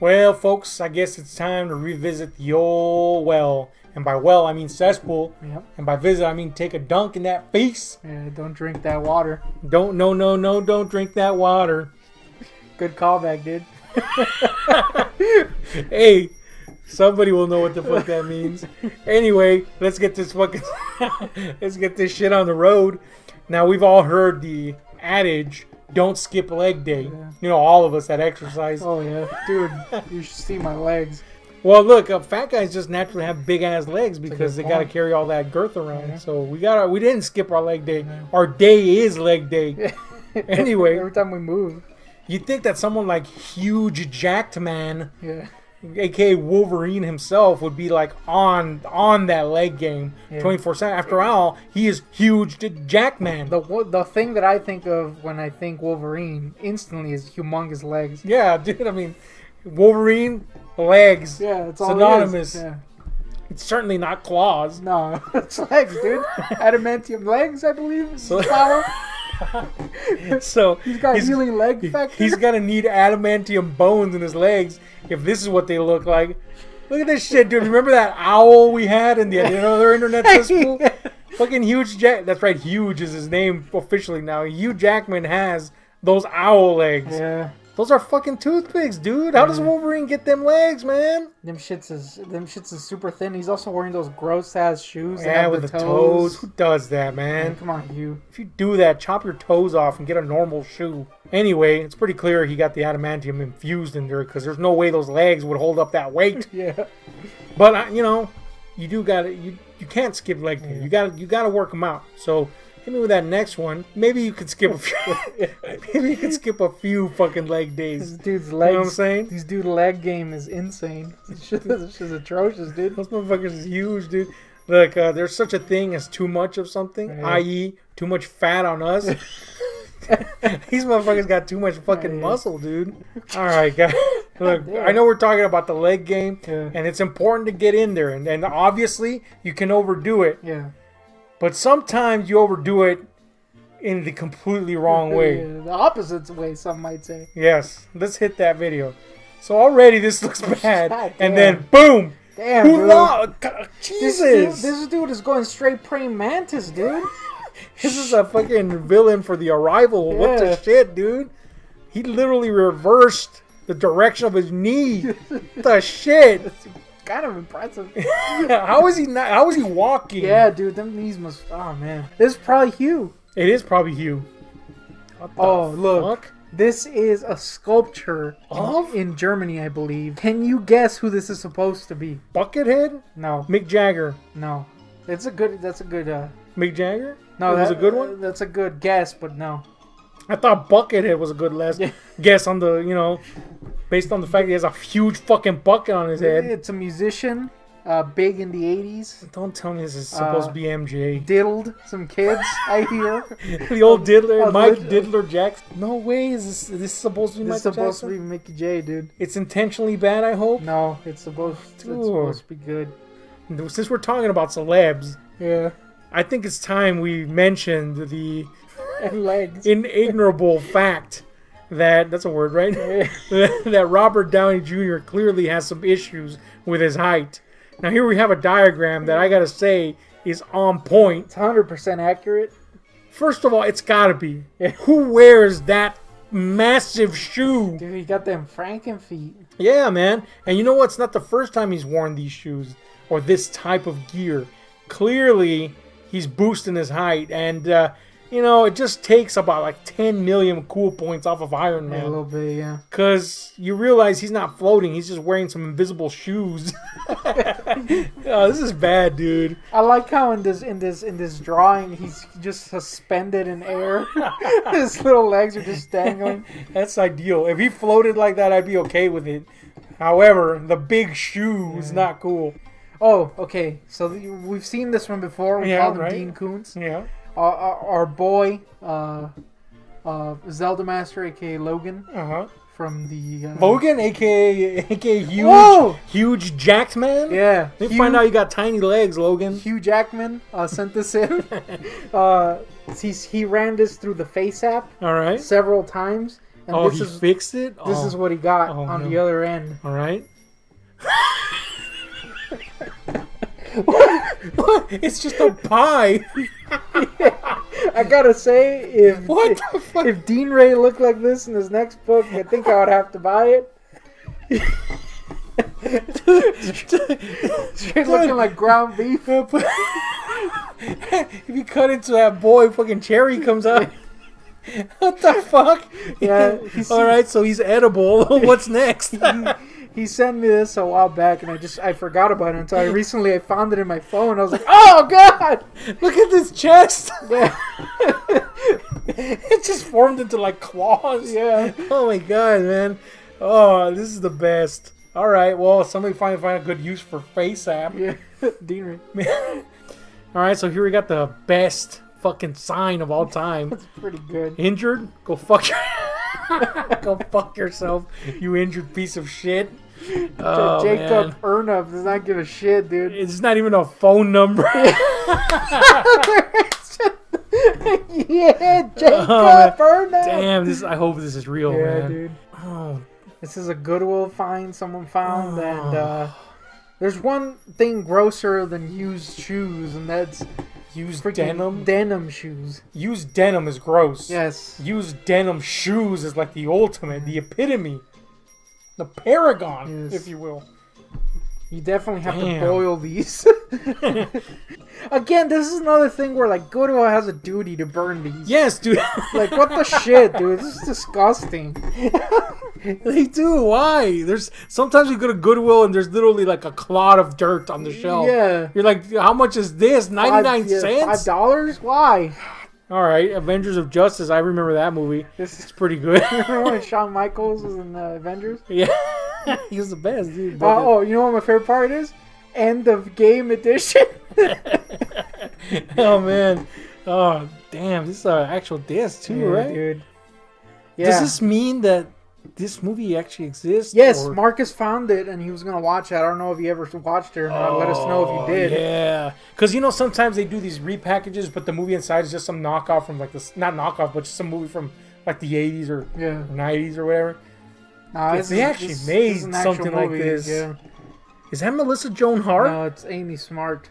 Well, folks, I guess it's time to revisit the old well. And by well, I mean cesspool. Yep. And by visit, I mean take a dunk in that face. Yeah, don't drink that water. Don't, no, no, no, don't drink that water. Good callback, dude. hey, somebody will know what the fuck that means. Anyway, let's get this fucking, let's get this shit on the road. Now we've all heard the adage, "Don't skip leg day." Yeah. You know, all of us that exercise. Oh yeah, dude, you should see my legs. Well, look, uh, fat guys just naturally have big ass legs because they got to carry all that girth around. Yeah. So we got we didn't skip our leg day. Our day is leg day. Anyway. every time we move, You'd think that someone like huge jacked man, yeah, aka Wolverine himself, would be like on on that leg game twenty four seven. After all, he is huge jack man. the the thing that I think of when I think Wolverine instantly is humongous legs. yeah, dude. I mean, Wolverine legs. Yeah, it's all Synonymous. It. Yeah. It's certainly not claws. No, it's legs, dude. Adamantium legs, I believe. is So- power. So He's got healing leg factor. He's gonna need adamantium bones in his legs if this is what they look like. Look at this shit, dude. Remember that owl we had in the other internet cesspool? Fucking huge Jack. That's right, huge is his name officially now. Hugh Jackman has those owl legs. yeah, Those are fucking toothpicks, dude. How does Wolverine get them legs, man? them shits is them shits is super thin. He's also wearing those gross ass shoes. Yeah, with the toes. Who does that, Man, man? come on, Hugh. If you do that, chop your toes off and get a normal shoe. Anyway, it's pretty clear he got the adamantium infused in there because there's no way those legs would hold up that weight. Yeah. But uh, you know, you do got to you you can't skip leg day. You got to you got to work them out. So hit me with that next one. Maybe you could skip a few. maybe you could skip a few fucking leg This days. dude's You know what I'm saying? This dude's leg game is insane. This shit this shit is atrocious, dude. Those motherfuckers is huge, dude. Look, uh, there's such a thing as too much of something, Yeah. i.e., too much fat on us. These motherfuckers got too much fucking Yeah. muscle, dude. All right, guys. Look, damn. I know we're talking about the leg game, Yeah. and it's important to get in there, and, and obviously you can overdo it. Yeah. But sometimes you overdo it in the completely wrong way. The opposite way, some might say. Yes, let's hit that video. So already this looks bad, God and then boom! Damn, Who dude. lo- This dude, Jesus! this dude is going straight praying mantis, dude. This is a fucking villain for the arrival. What the shit, dude? He literally reversed the direction of his knee. the shit? Kind of impressive. How is he not? How is he walking? yeah, dude, them knees must. Oh man, this is probably Hugh. it is probably Hugh. Oh look, fuck? this is a sculpture Of? in Germany, I believe. Can you guess who this is supposed to be? Buckethead? No, Mick Jagger. no. It's a good. That's a good. uh Mick Jagger? No, That was a good one? That's a good guess, but no. I thought Buckethead was a good last guess on the, you know, based on the fact he has a huge fucking bucket on his head. It's a musician, uh, big in the '80s. Don't tell me this is supposed Uh, to be MJ. Diddled some kids, I hear. the old Diddler, uh, Mike Diddler Jackson. No way is this, is this supposed to be This is Michael supposed Jackson? to be Mickey J, dude. It's intentionally bad, I hope. No, it's supposed. It's supposed to be good. Since we're talking about celebs, Yeah, I think it's time we mentioned the and legs. inignorable fact that that's a word, right? that Robert Downey Jr. clearly has some issues with his height. Now here we have a diagram that I gotta say is on point. It's hundred percent accurate. First of all, it's gotta be. Who wears that massive shoe? Dude, he got them Franken feet. Yeah, man. And you know what? It's not the first time he's worn these shoes or this type of gear. Clearly, he's boosting his height, and uh, you know it just takes about like 10 million cool points off of Iron Yeah, a little bit, yeah. Because you realize he's not floating; he's just wearing some invisible shoes. oh, this is bad, dude. I like how in this in this in this drawing he's just suspended in air. His little legs are just dangling. That's ideal. If he floated like that, I'd be okay with it. However, the big shoe is not cool. Oh, okay. So we've seen this one before. We Yeah, called him right. Dean Koontz. Yeah. Our, our, our boy, uh, uh, Zelda Master, aka Logan, Uh huh. from the uh, Logan, aka aka huge, Whoa! huge jacked man. Yeah, They Hugh, find out you got tiny legs, Logan. Hugh Jackman uh, sent this in. uh, he's, he ran this through the Face app All right. several times, And oh, this he is fixed it. this oh. is what he got Oh, on no. the other end. All right. It's just a pie. I gotta say, if What if, the fuck? if Dean Ray looked like this in his next book, I think I would have to buy it. Straight looking like ground beef. if you cut into that boy, fucking cherry comes out. what the fuck? Yeah, All right, so he's edible. What's next? He sent me this a while back, and I just I forgot about it until I recently I found it in my phone. I was like, oh god, Look at this chest. yeah, it just formed into like claws. yeah. Oh my god, man. Oh, this is the best. All right, well, somebody finally find a good use for face app. yeah. Dean Ray, All right, so here we got the best fucking sign of all time. that's pretty good. Injured? Go fuck your Go fuck yourself, you injured piece of shit. Oh, Jacob man. Ernup does not give a shit, dude. It's not even a phone number. yeah, Jacob Oh. Ernup. Damn, this I hope this is real, Yeah, man. dude. Oh, This is a Goodwill find someone found, Oh. and uh, there's one thing grosser than used shoes, and that's freaking denim. denim shoes. used denim is gross. Yes. Used denim shoes is like the ultimate, the epitome, the paragon, Yes. if you will. You definitely have Damn. to boil these. Again, this is another thing where like Goodwill has a duty to burn these. Yes, dude. Like what the shit, dude? This is disgusting. they do. Why? There's sometimes you go to Goodwill and there's literally like a clod of dirt on the shelf. Yeah. You're like, how much is this? Ninety nine yeah, cents. Five dollars? Why? All right, Avengers of Justice. I remember that movie. This is pretty good. remember when Shawn Michaels was in the Avengers? yeah, he was the best, dude. Uh, oh, you know what my favorite part is? End of game edition. oh man. Oh damn, this is an actual disc too, Yeah, right? dude? Yeah. Does this mean that this movie actually exists? Yes, or- Marcus found it and he was gonna watch it. I don't know if he ever watched it or not. Let us know if you oh, did. Oh, Yeah, because you know sometimes they do these repackages, but the movie inside is just some knockoff from like this, not knockoff, but just some movie from like the '80s or Yeah. '90s or whatever. Nah, this they actually this- made this is an actual something like this, Yeah. Is that Melissa Joan Hart? No, it's Amy Smart.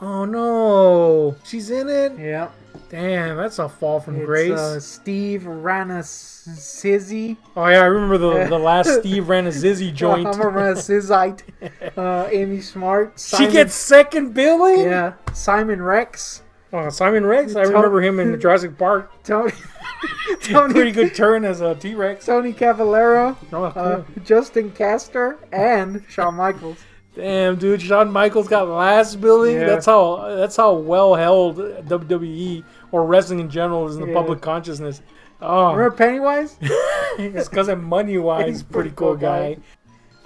Oh no, she's in it. Yeah. Damn, that's a fall from It's grace. uh, Steve Rannazzisi. oh yeah, I remember the the last Steve Rannazzisi joint. I'm a Ranasizite. Uh, Amy Smart. she gets second billing. Yeah. Simon Rex. Oh, Simon Rex. I Tony- remember him in Jurassic Park. Tony. Pretty Tony. good turn as a T Rex. Tony Cavalero. Oh, cool. Uh, Justin Castor and Shawn Michaels. Damn, dude, Shawn Michaels got last billing. Yeah. That's how that's how well held WWE or wrestling in general is in the Yeah. public consciousness. Oh, Remember Pennywise? Dude, it's because of money wise, He's pretty pretty cool cool guy. guy.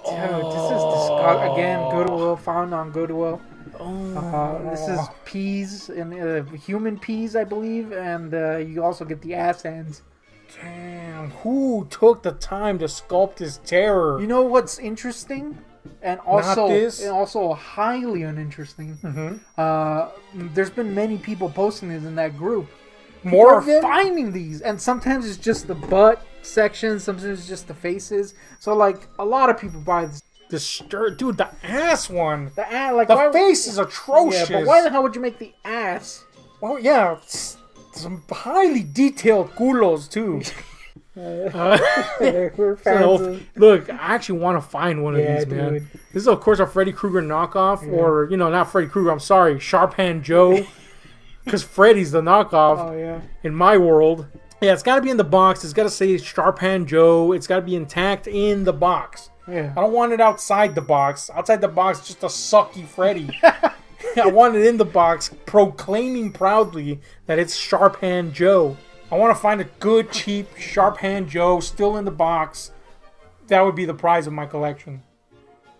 this is. Again, Goodwill found on Goodwill. Oh, Uh, this is peas and uh, human peas, I believe, and uh, you also get the ass ends. damn. Who took the time to sculpt his terror? You know what's interesting, and also and also highly uninteresting. Mhm. Uh, there's been many people posting this in that group. More People are finding these, and sometimes it's just the butt section, sometimes it's just the faces. So like a lot of people buy this. The stir, dude, the ass one. The ass, like The why, face is atrocious. Yeah, but why the hell would you make the ass? Well, yeah, some highly detailed culos too. Uh, We're so, look, I actually want to find one of Yeah, these, man. dude. This is, of course, a Freddy Krueger knockoff, or you know, not Freddy Krueger. I'm sorry, Sharp Hand Joe, because Freddy's the knockoff Oh yeah. in my world. Yeah, it's got to be in the box. It's got to say Sharp Hand Joe. It's got to be intact in the box. Yeah. I don't want it outside the box. Outside the box, just a sucky Freddy. I want it in the box, proclaiming proudly that it's Sharp Hand Joe. I want to find a good, cheap Sharp Hand Joe still in the box. That would be the prize of my collection.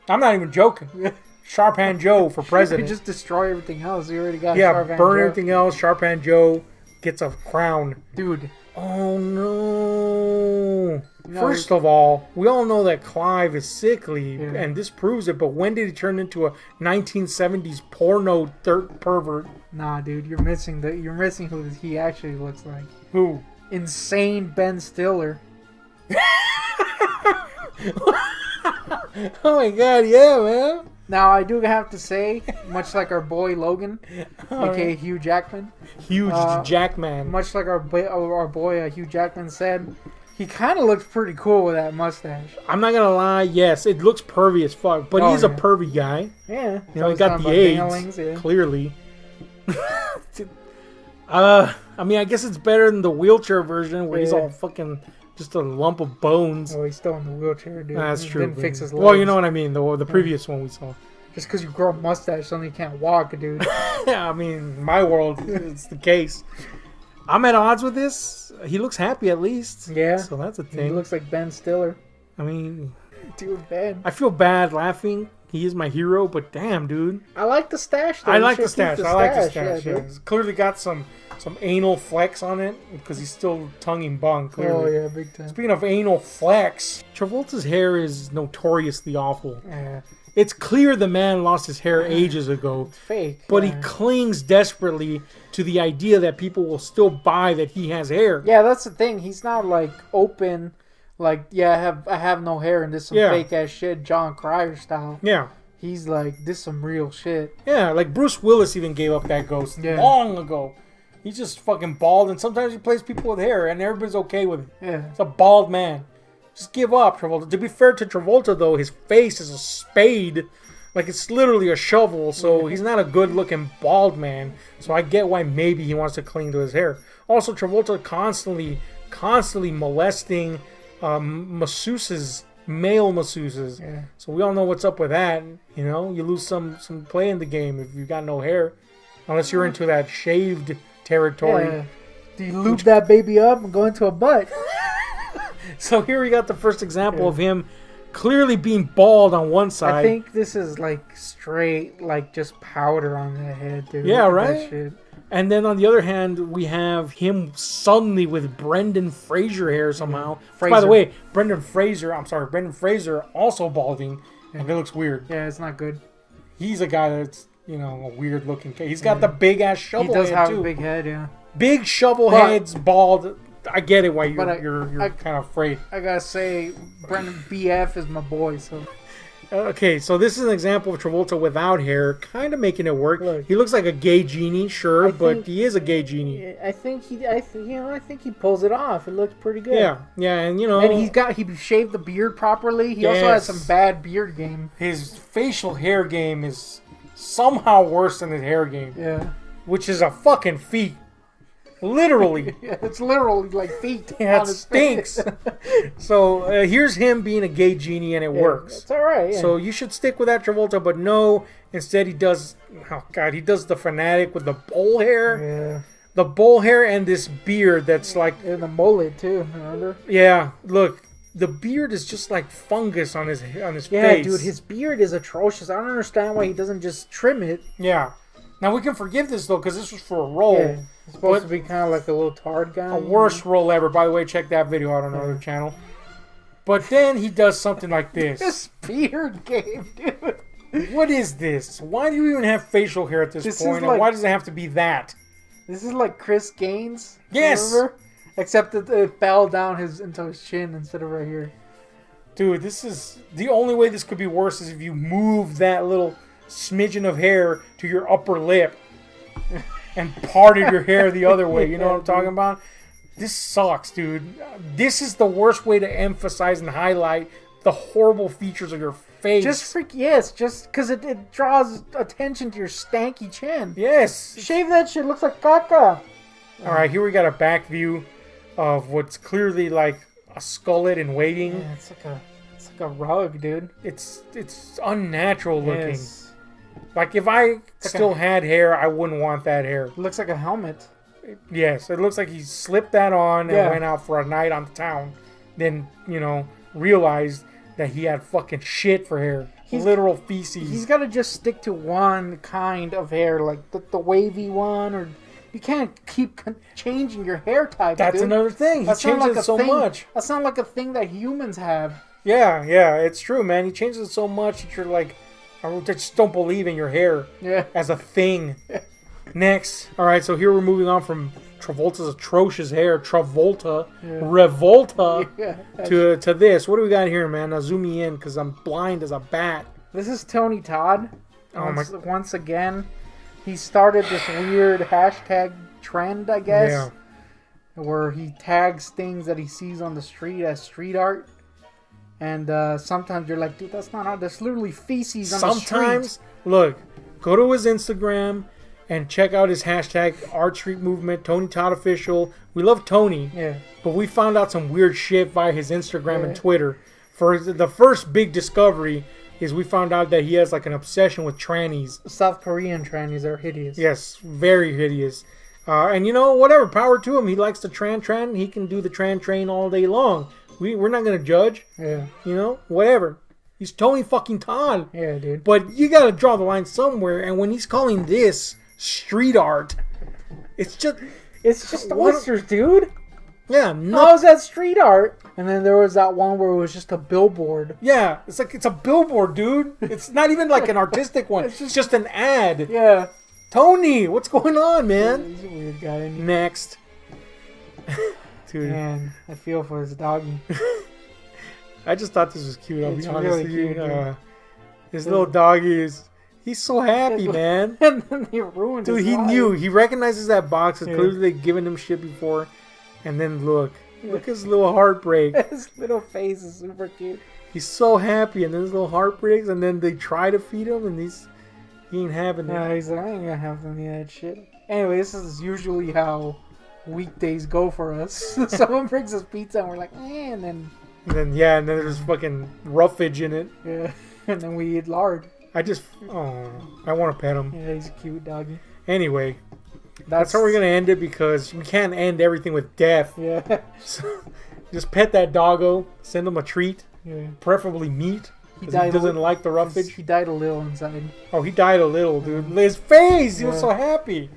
I'm not even joking. Sharp Hand Joe for You president. just destroy everything else. You already got yeah, Sharp Hand burn Joe. everything else. Sharp Hand Joe gets a crown. dude. Oh no! No, First of all, we all know that Clive is sickly, Yeah. and this proves it. But when did he turn into a 1970s porno dirt pervert? Nah, dude, you're missing the. You're missing who he actually looks like. Who? Insane Ben Stiller. oh my god, yeah, man. Now I do have to say, much like our boy Logan, aka right. Hugh Jackman, Huge Uh, Jackman. much like our boy, our boy uh, Hugh Jackman said, he kind of looks pretty cool with that mustache. I'm not gonna lie. Yes, it looks pervy as fuck, but Oh, he's a pervy guy. Yeah, You know, he got the AIDS. Yeah. Clearly. uh, I mean, I guess it's better than the wheelchair version where he's all fucking just a lump of bones. Oh, he's still in the wheelchair, dude. That's He true. Didn't fix his legs. well, you know what I mean. The the previous one we saw. just because you grow a mustache, suddenly you can't walk, dude. Yeah, I mean, my world, it's the case. I'm at odds with this. He looks happy at least. Yeah. So that's a thing. he looks like Ben Stiller. I mean, Dude, Ben. I feel bad laughing. He is my hero, but damn, dude. I like the stash. Though. I like the should keep stash. I like the stash, stash. yeah, Yeah, dude. It's clearly got some some anal flex on it because he's still tonguing bung. Oh Clearly. yeah, big time. Speaking of anal flex, Travolta's hair is notoriously awful. Yeah, It's clear the man lost his hair ages ago, it's fake. but yeah. he clings desperately to the idea that people will still buy that he has hair. Yeah, that's the thing. He's not like open. Like, yeah, I have I have no hair and this some Yeah. fake ass shit, Jon Cryer style. Yeah. He's like, this some real shit. Yeah, like Bruce Willis even gave up that ghost Yeah. long ago. He's just fucking bald, and sometimes he plays people with hair, and everybody's okay with it. Yeah, It's a bald man. Just give up, Travolta. To be fair to Travolta, though, his face is a spade. Like, it's literally a shovel, so he's not a good looking bald man. So I get why maybe he wants to cling to his hair. Also, Travolta constantly, constantly molesting um, masseuses, male masseuses. yeah. So we all know what's up with that. You know, you lose some some play in the game if you got no hair, unless you're into that shaved territory. yeah. Do you loop that baby up and go into a butt? So here we got the first example of him clearly being bald on one side. I think this is like straight, like just powder on the head, dude. Yeah, right? shit. and then on the other hand, we have him suddenly with Brendan Fraser hair somehow. By the way, Brendan Fraser, I'm sorry, Brendan Fraser also balding, and it looks weird. Yeah, it's not good. He's a guy that's you know a weird looking. He's got the big ass shovel. He does head have too. a big head, yeah. big shovel But- heads, bald. I get it why you're I- you're, you're I- kind of afraid. I gotta say, Brendan BF is my boy, so Okay, so this is an example of Travolta without hair, kind of making it work. Look. He looks like a gay genie, sure, I but think- he is a gay genie. I think he, I th- you know, I think he pulls it off. It looks pretty good. Yeah, yeah, and you know, And he's got he shaved the beard properly. He also has some bad beard game. his facial hair game is somehow worse than his hair game, Yeah. which is a fucking feat. Literally. Yeah, it's literally like feet. Yeah, it stinks. so uh, here's him being a gay genie, and it Yeah, works. It's all right. Yeah. So you should stick with that Travolta, but no. Instead, he does. Oh God, he does the fanatic with the bowl hair, yeah, the bowl hair, and this beard that's like, and the mullet too. Remember? yeah. Look, the beard is just like fungus on his on his Yeah, face. dude, his beard is atrocious. I don't understand why he doesn't just trim it. yeah. Now we can forgive this though, because this was for a role. Yeah, it's supposed But- to be kind of like a little tard guy. a worst role ever. By the way, check that video out on another channel. But then he does something like this. This beard game, dude. What is this? Why do you even have facial hair at this, This is point? and why does it have to be that? This is like Chris Gaines. Yes! Remember? Except that it fell down his into his chin instead of right here. Dude, this is the only way this could be worse is if you move that little smidgen of hair to your upper lip and parted your hair the other way. You know what I'm talking about? This sucks, dude. This is the worst way to emphasize and highlight the horrible features of your face. Just freak yes, just because it, it draws attention to your stanky chin. yes. Shave that shit. Looks like caca. All right, here we got a back view of what's clearly like a skullet in waiting. Yeah, it's like a it's like a rug, dude. It's it's unnatural looking. Yes. Like if I still had hair, I wouldn't want that hair. It looks like a helmet. Yes, it looks like he slipped that on and went out for a night on the town. Then you know realized that he had fucking shit for hair, He's- literal feces. He's got to just stick to one kind of hair, like the, the wavy one, or you can't keep changing your hair type. That's dude. another thing. He That's not changes like it a so thing. much. That's not like a thing that humans have. Yeah, yeah, it's true, man. He changes it so much that you're like, I just don't believe in your hair. Yeah. as a thing. Next. All right, so here we're moving on from Travolta's atrocious hair, Travolta, Yeah. Revolta, Yeah. to to this. What do we got here, man? Now zoom me in because I'm blind as a bat. This is Tony Todd. Oh my- Once, once again, he started this weird hashtag trend, I guess, Yeah. where he tags things that he sees on the street as street art. And uh, sometimes you're like, dude, that's not art. That's literally feces on the Sometimes, street. look, go to his Instagram and check out his hashtag Art Street Movement, Tony Todd Official. We love Tony, Yeah. but we found out some weird shit via his Instagram Yeah. and Twitter. For the first big discovery is we found out that he has like an obsession with trannies. South Korean trannies are hideous. Yes, very hideous. Uh, and you know, whatever, power to him. He likes the tran tran. He can do the tran train all day long. We we're not gonna judge. Yeah. You know, whatever. He's Tony fucking Todd. Yeah, dude. But you gotta draw the line somewhere. And when he's calling this street art, it's just It's just oysters, dude. yeah, no, How's that street art? And then there was that one where it was just a billboard. yeah. It's like it's a billboard, dude. It's not even like an artistic one. It's just an ad. Yeah. Tony, what's going on, man? He's a weird guy. Next, dude. Man, I feel for his doggy. I just thought this was cute. I'll It's be honest really with you. cute. Uh, his little doggy is. He's so happy, man. and then they ruined Dude, he life. knew. He recognizes that box. It's Yeah. clearly they've given him shit before. And then look. Look at his little heartbreak. His little face is super cute. He's so happy. And then his little heart breaks. And then they try to feed him. And he's. He ain't having it. Yeah, he's like, I ain't gonna have any of that shit. Anyway, this is usually how weekdays go for us. Someone brings us pizza and we're like, eh, and then And then, yeah. And then there's fucking roughage in it. yeah, and then we eat lard. I just. Oh. I want to pet him. Yeah, he's a cute doggy. Anyway. That's how we're going to end it because we can't end everything with death. Yeah, So, just pet that doggo. Send him a treat. yeah. Preferably meat. He He, doesn't like the roughage. He died a little inside. Oh, he died a little, dude. His face, he was so happy.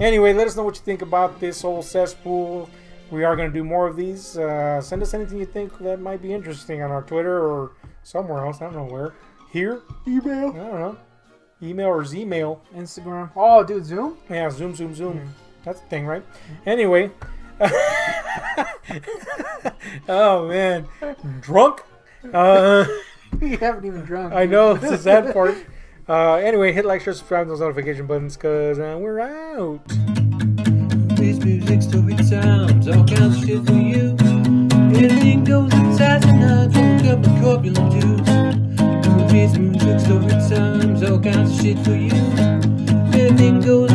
Anyway, let us know what you think about this whole cesspool. We are going to do more of these. Uh, send us anything you think that might be interesting on our Twitter or somewhere else. I don't know where. Here? Email, I don't know. Email or Zmail. Instagram. Oh, dude, Zoom. Yeah, zoom, zoom, zoom. That's the thing, right? Anyway. oh, man. Drunk? Uh, you haven't even drunk. I know, it's the sad part. Uh, anyway, hit like, share, subscribe, those notification buttons, cause uh, we're out. All kinds of shit for you. Anything goes I up corpulent juice. All kinds of shit for you. Anything goes